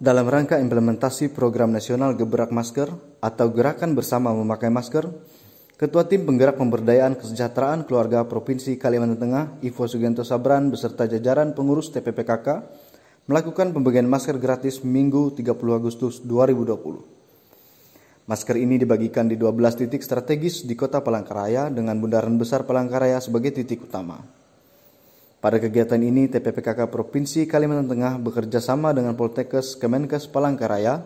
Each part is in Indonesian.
Dalam rangka implementasi program nasional Gebrak Masker atau Gerakan Bersama Memakai Masker, Ketua Tim Penggerak Pemberdayaan Kesejahteraan Keluarga Provinsi Kalimantan Tengah, Ivo Sugianto Sabran beserta jajaran pengurus TPPKK melakukan pembagian masker gratis Minggu 30 Agustus 2020. Masker ini dibagikan di 12 titik strategis di Kota Palangkaraya dengan bundaran besar Palangkaraya sebagai titik utama. Pada kegiatan ini, TPPKK Provinsi Kalimantan Tengah bekerja sama dengan Poltekkes Kemenkes Palangkaraya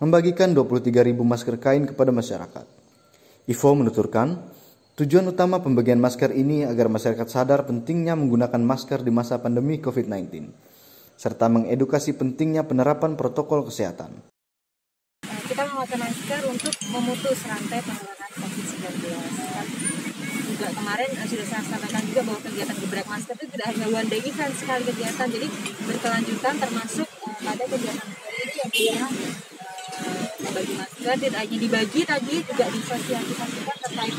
membagikan 23.000 masker kain kepada masyarakat. Ivo menuturkan, tujuan utama pembagian masker ini agar masyarakat sadar pentingnya menggunakan masker di masa pandemi COVID-19, serta mengedukasi pentingnya penerapan protokol kesehatan. Kita memakai masker untuk memutus rantai penularan COVID-19 juga kemarin uh, sudah saya sampaikan juga bahwa kegiatan gebrak masker itu tidak hanya one day event sekali kegiatan jadi berkelanjutan termasuk uh, pada kegiatan ini yang uh, membagi masker tidak hanya dibagi tadi juga disosialisasikan terkait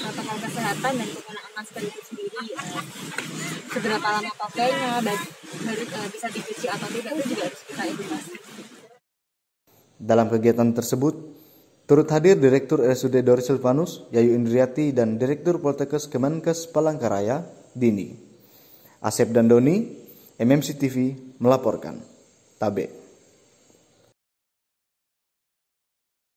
protokol kesehatan dan penggunaan masker itu sendiri uh, seberapa lama pakainya bagi, uh, bisa dicuci atau tidak itu juga harus kita edukasi. Dalam kegiatan tersebut Turut hadir Direktur RSUD Doris Silvanus, Yayu Indriati, dan Direktur Poltekkes Kemenkes Palangkaraya, Dini. Asep dan Doni, MMC TV, melaporkan. Tabe.